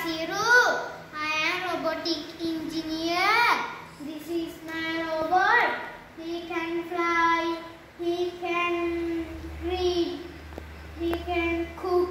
Asiru. I am robotic engineer. This is my robot. He can fly. He can read. He can cook.